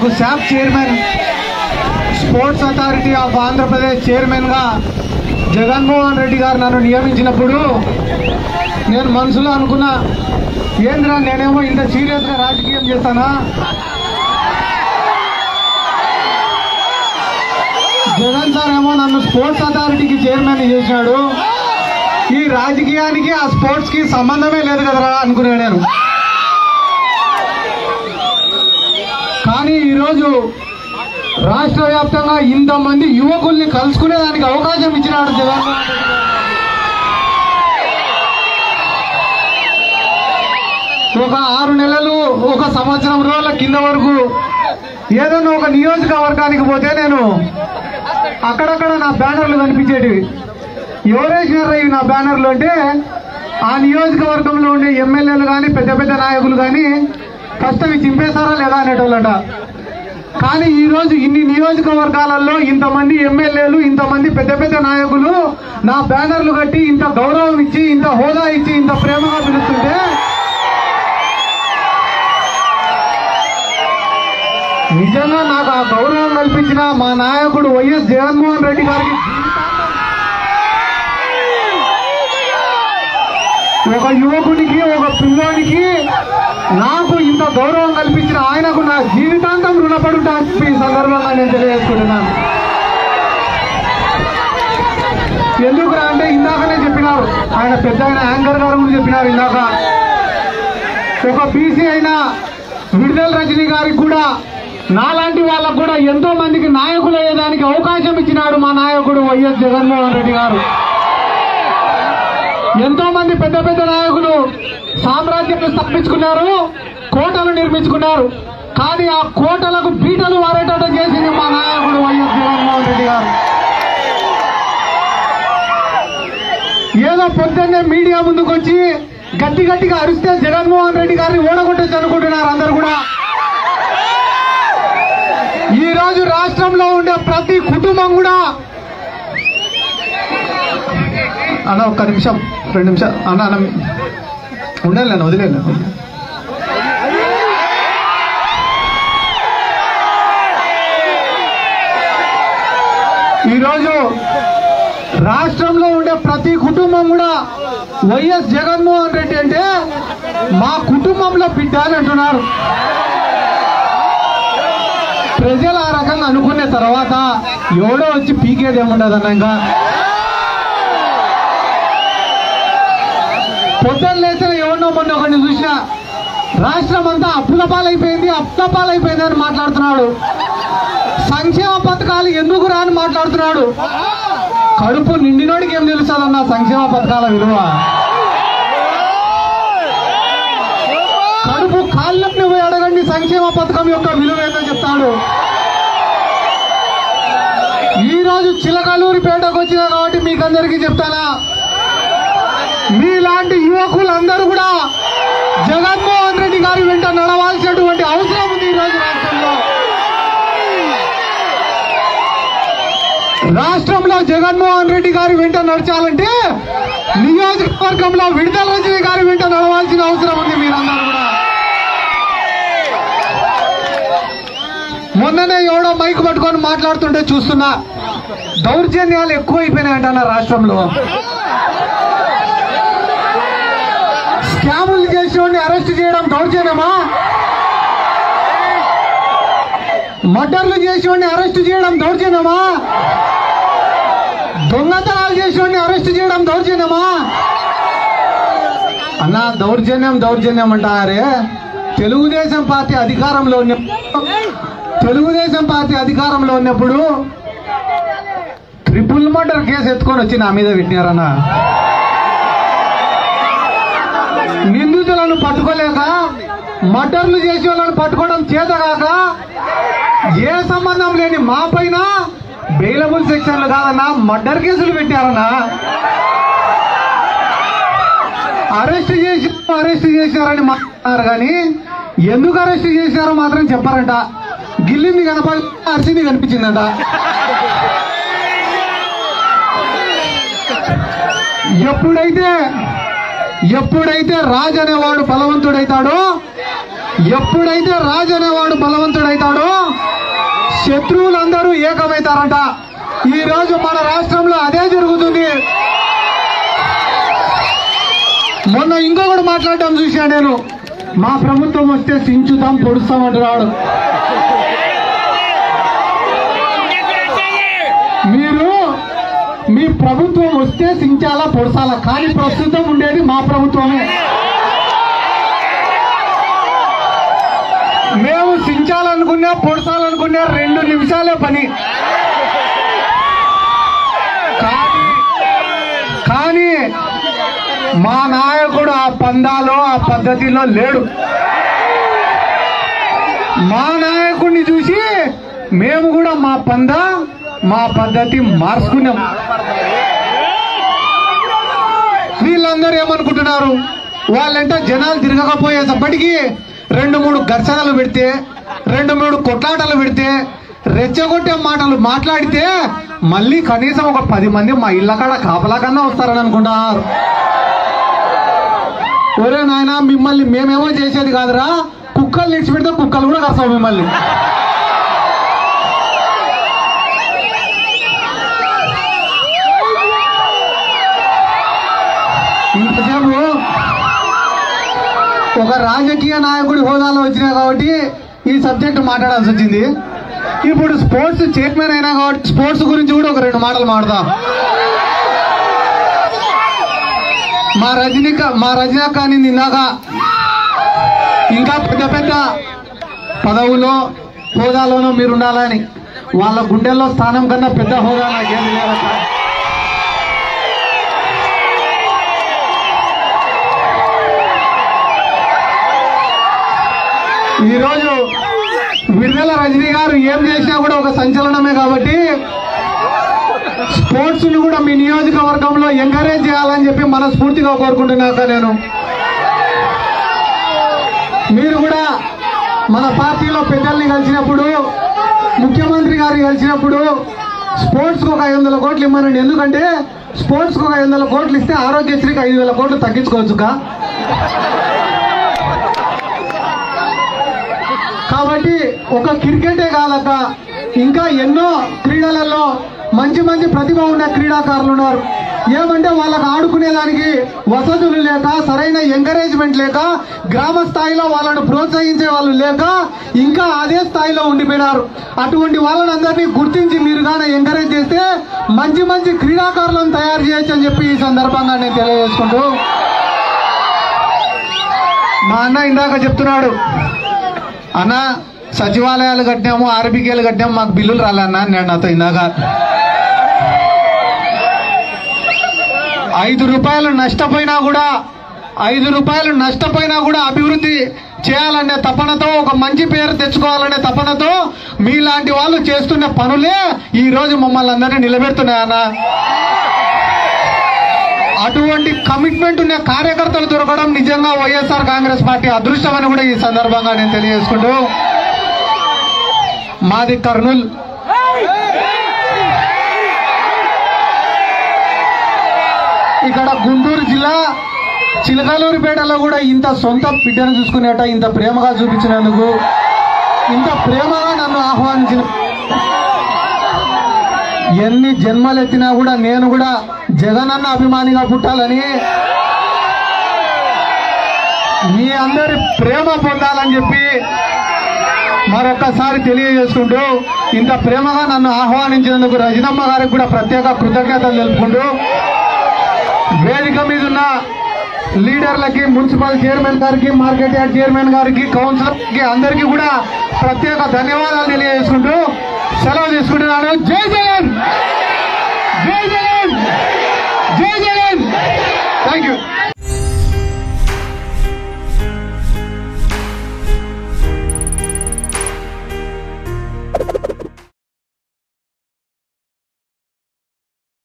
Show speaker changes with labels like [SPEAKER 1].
[SPEAKER 1] నాకు SAAP chairman sports authority of Andhra Pradesh చైర్మన్గా జగన్మోహన్ రెడ్డి గారు నన్ను నియమించినప్పుడు నేను మనసులో అనుకున్నా ఏంద్రా నేనేమో ఇంత సీరియస్గా రాజకీయం చేస్తానా? జగన్ సార్ ఏమో నన్ను స్పోర్ట్స్ అథారిటీకి చైర్మన్ చేశాడు. ఈ రాజకీయానికి ఆ స్పోర్ట్స్కి సంబంధమే లేదు కదరా అనుకున్నాను నేను కానీ ఈరోజు రాష్ట్ర వ్యాప్తంగా ఇంతమంది యువకుల్ని కలుసుకునే దానికి అవకాశం ఇచ్చినాడు జగన్మోహన్ ఒక ఆరు నెలలు ఒక సంవత్సరం రోజుల కింద వరకు ఏదైనా ఒక నియోజకవర్గానికి పోతే నేను అక్కడక్కడ నా బ్యానర్లు కనిపించేటివి. ఎవరేసినారా ఇవి నా బ్యానర్లు అంటే ఆ నియోజకవర్గంలో ఉండే ఎమ్మెల్యేలు కానీ పెద్ద పెద్ద నాయకులు కానీ కష్టం చింపేశారా లేదా అనేటోళ్ళంట. కానీ ఈరోజు ఇన్ని నియోజకవర్గాలలో ఇంతమంది ఎమ్మెల్యేలు ఇంతమంది పెద్ద పెద్ద నాయకులు నా బ్యానర్లు కట్టి ఇంత గౌరవం ఇచ్చి ఇంత హోదా ఇచ్చి ఇంత ప్రేమగా పిలుస్తుంటే నిజంగా నాకు ఆ గౌరవం కల్పించిన మా నాయకుడు వైఎస్ జగన్మోహన్ రెడ్డి గారికి ఒక యువకునికి ఒక పిల్లోనికి నాకు గౌరవం కల్పించిన ఆయనకు నా జీవితాంతం రుణపడి ఈ సందర్భంగా నేను తెలియజేసుకుంటున్నాను. ఎందుకురా అంటే ఇందాకనే చెప్పినారు. ఆయన పెద్ద ఆయన యాంకర్ గారు కూడా చెప్పినారు ఇందాక. ఒక బీసీ అయిన విడుదల రజనీ గారికి కూడా నాలాంటి వాళ్ళకు కూడా ఎంతో మందికి నాయకులు అయ్యేదానికి అవకాశం ఇచ్చినాడు మా నాయకుడు వైఎస్ జగన్మోహన్ రెడ్డి గారు. ఎంతో మంది పెద్ద పెద్ద నాయకులు సామ్రాజ్యాన్ని స్థాపించుకున్నారు కోటలు నిర్మించుకున్నారు. కానీ ఆ కోటలకు బీటలు వారేటట్టు చేసింది మా నాయకుడు వైఎస్ జగన్మోహన్ రెడ్డి గారు. ఏదో పొద్దున్నే మీడియా ముందుకు వచ్చి గట్టి గట్టిగా అరిస్తే జగన్మోహన్ రెడ్డి గారిని ఓడగొట్టచ్చు అనుకుంటున్నారు అందరు కూడా. ఈ రోజు రాష్ట్రంలో ఉండే ప్రతి కుటుంబం కూడా అన్న ఒక్క నిమిషం రెండు నిమిషం అన్న అన్న ఉండాలి నన్ను వదిలేను ఈరోజు రాష్ట్రంలో ఉండే ప్రతి కుటుంబం కూడా వైఎస్ జగన్మోహన్ రెడ్డి అంటే మా కుటుంబంలో బిడ్డ అని అంటున్నారు. ప్రజలు ఆ రకంగా అనుకునే తర్వాత ఎవడో వచ్చి పీకేది ఇంకా పొద్దున్న లేచిన ఎవరినో మొన్న ఒకరిని చూసిన రాష్ట్రం అంతా అప్పుల పాలైపోయింది అప్పుల పాలైపోయింది అని మాట్లాడుతున్నాడు. సంక్షేమ పథకాలు ఎందుకు రా అని మాట్లాడుతున్నాడు. కడుపు నిండినోడికి ఏం తెలుస్తుందన్న సంక్షేమ పథకాల విలువ? కడుపు కాళ్ళని పోయి అడగండి సంక్షేమ పథకం యొక్క విలువ ఏంటో చెప్తాడు. ఈ రోజు చిలకలూరిపేటకు వచ్చినా కాబట్టి మీకు అందరికీ చెప్తానా? మీలాంటి యువకులందరూ కూడా జగన్మోహన్ రెడ్డి గారి వెంట నడవాల్సినటువంటి అవసరం ఉంది ఈరోజు రాష్ట్రంలో. రాష్ట్రంలో జగన్మోహన్ రెడ్డి గారి వెంట నడచాలంటే నియోజకవర్గంలో విడుదల రజనీ గారి వెంట నడవాల్సిన అవసరం ఉంది మీరందరూ కూడా. మొన్ననే ఎవడో మైక్ పట్టుకొని మాట్లాడుతుంటే చూస్తున్నా దౌర్జన్యాలు ఎక్కువైపోయినాయంట రాష్ట్రంలో. క్యాములు చేసేవాడిని అరెస్ట్ చేయడం దౌర్జన్యమా? మర్డర్లు చేసేవాడిని అరెస్ట్ చేయడం దౌర్జన్యమా? దొంగతనాలు చేసేవాడిని అరెస్ట్ చేయడం దౌర్జన్యమా? అన్న దౌర్జన్యం దౌర్జన్యం అంటారే. తెలుగుదేశం పార్టీ అధికారంలో ఉన్నప్పుడు తెలుగుదేశం పార్టీ అధికారంలో ఉన్నప్పుడు ట్రిపుల్ మర్డర్ కేసు ఎత్తుకొని వచ్చి నా మీద పెట్టినారన్నా. మర్డర్లు చేసే వాళ్ళని పట్టుకోవడం చేతగాక ఏ సంబంధం లేని మా పైన బెయిలబుల్ సెక్షన్లు కాదన్నా మర్డర్ కేసులు పెట్టారన్నా. అరెస్ట్ చేసి అరెస్ట్ చేశారని మాట్లాడారు కానీ ఎందుకు అరెస్ట్ చేశారో మాత్రం చెప్పారంట. గిల్లింది కనపడి అరిసింది కనిపించిందంట. ఎప్పుడైతే ఎప్పుడైతే రాజు అనేవాడు బలవంతుడైతాడో ఎప్పుడైతే రాజు అనేవాడు బలవంతుడైతాడో శత్రువులందరూ ఏకమవుతారంట. ఈ రోజు మన రాష్ట్రంలో అదే జరుగుతుంది. మొన్న ఇంకొకటి మాట్లాడటం చూసా నేను. మా ప్రభుత్వం వస్తే సించుతాం పొడుస్తాం అంటున్నాడు మీరు మీ ప్రభుత్వం వస్తే సించాలా పొడసాలా కానీ ప్రస్తుతం ఉండేది మా ప్రభుత్వమే. సించాలనుకున్నా పొడసాలనుకున్నా రెండు నిమిషాలే పని. కానీ కానీ మా నాయకుడు ఆ పందాలో ఆ పద్ధతిలో లేడు. మా నాయకుడిని చూసి మేము కూడా మా పంద మా పద్ధతి మార్చుకున్నాం. వీళ్ళందరూ ఏమనుకుంటున్నారు? వాళ్ళంటే జనాలు తిరగకపోయేటప్పటికీ రెండు మూడు ఘర్షణలు పెడితే రెండు మూడు కొట్లాటలు పెడితే రెచ్చగొట్టే మాటలు మాట్లాడితే మళ్ళీ కనీసం ఒక పది మంది మా ఇళ్ళ కాడ కాపలా కన్నా వస్తారని అనుకుంటారు. ఒరే నాయన మిమ్మల్ని మేమేమో చేసేది కాదురా. కుక్కలు నిడిచి పెడితే కుక్కలు కూడా కస్తాం మిమ్మల్ని. ఇంతసేపు ఒక రాజకీయ నాయకుడి హోదాలో వచ్చినా కాబట్టి ఈ సబ్జెక్ట్ మాట్లాడాల్సి వచ్చింది. ఇప్పుడు స్పోర్ట్స్ చైర్మన్ అయినా కాబట్టి స్పోర్ట్స్ గురించి కూడా ఒక రెండు మాటలు మాడదాం మా రజనిక మా రజనీక కానీ ఇందాక ఇంకా పెద్ద పెద్ద పదవులో హోదాలోనో మీరు ఉండాలని. వాళ్ళ గుండెల్లో స్థానం కన్నా పెద్ద హోదా నాకేం ఈరోజు విడుదల రజనీ గారు ఏం చేసినా కూడా ఒక సంచలనమే కాబట్టి స్పోర్ట్స్ను కూడా మీ నియోజకవర్గంలో ఎంకరేజ్ చేయాలని చెప్పి మనస్ఫూర్తిగా కోరుకుంటున్నాక నేను. మీరు కూడా మన పార్టీలో పెద్దల్ని కలిసినప్పుడు ముఖ్యమంత్రి గారిని కలిసినప్పుడు స్పోర్ట్స్కు ఒక ఐదు వందల కోట్లు ఇమ్మనండి. ఎందుకంటే స్పోర్ట్స్కు ఒక ఐదు వందల కోట్లు ఇస్తే ఆరోగ్యశ్రీకి ఐదు వేల కోట్లు తగ్గించుకోవచ్చుగా ఒక క్రికెటే కాదక్క. ఇంకా ఎన్నో క్రీడలలో మంచి మంచి ప్రతిభ ఉన్న క్రీడాకారులు ఉన్నారు. ఏమంటే వాళ్ళకు ఆడుకునేదానికి వసతులు లేక సరైన ఎంకరేజ్మెంట్ లేక గ్రామ స్థాయిలో వాళ్ళను ప్రోత్సహించే వాళ్ళు లేక ఇంకా అదే స్థాయిలో ఉండిపోయినారు. అటువంటి వాళ్ళని అందరినీ గుర్తించి మీరు కానీ ఎంకరేజ్ చేస్తే మంచి మంచి క్రీడాకారులను తయారు చేయొచ్చు అని చెప్పి ఈ సందర్భంగా నేను తెలియజేసుకుంటూ మా అన్న ఇందాక చెప్తున్నాడు. అన్న సచివాలయాలు కట్టినాము ఆర్బికేలు కట్టినాము మాకు బిల్లులు రాలన్నా నేను నాతో ఇందాక. ఐదు రూపాయలు నష్టపోయినా కూడా ఐదు రూపాయలు నష్టపోయినా కూడా అభివృద్ధి చేయాలనే తపనతో ఒక మంచి పేరు తెచ్చుకోవాలనే తపనతో మీలాంటి వాళ్ళు చేస్తున్న పనులే ఈ రోజు మమ్మల్ని అందరినీ నిలబెడుతున్నాయన్న. అటువంటి కమిట్మెంట్ ఉన్న కార్యకర్తలు దొరకడం నిజంగా వైఎస్ఆర్ కాంగ్రెస్ పార్టీ అదృష్టమని కూడా ఈ సందర్భంగా నేను తెలియజేసుకుంటూ మాది కర్నూల్. ఇక్కడ గుంటూరు జిల్లా చిలకలూరుపేటలో కూడా ఇంత సొంత బిడ్డను చూసుకునేట ఇంత ప్రేమగా చూపించినందుకు ఇంత ప్రేమగా నన్ను ఆహ్వానించిన ఎన్ని జన్మలెత్తినా కూడా నేను కూడా జగనన్న అభిమానిగా పుట్టాలని మీ అందరి ప్రేమ పొందాలని చెప్పి మరొకసారి తెలియజేసుకుంటూ ఇంత ప్రేమగా నన్ను ఆహ్వానించినందుకు రజనమ్మ గారికి కూడా ప్రత్యేక కృతజ్ఞతలు తెలుపుకుంటూ వేదిక మీద ఉన్న లీడర్లకి మున్సిపల్ చైర్మన్ గారికి మార్కెట్ యార్డ్ చైర్మన్ గారికి కౌన్సిలర్కి అందరికీ కూడా ప్రత్యేక ధన్యవాదాలు తెలియజేసుకుంటూ సెలవు తీసుకుంటున్నాను. జై జగన్! జై జగన్! జై జగన్! Thank you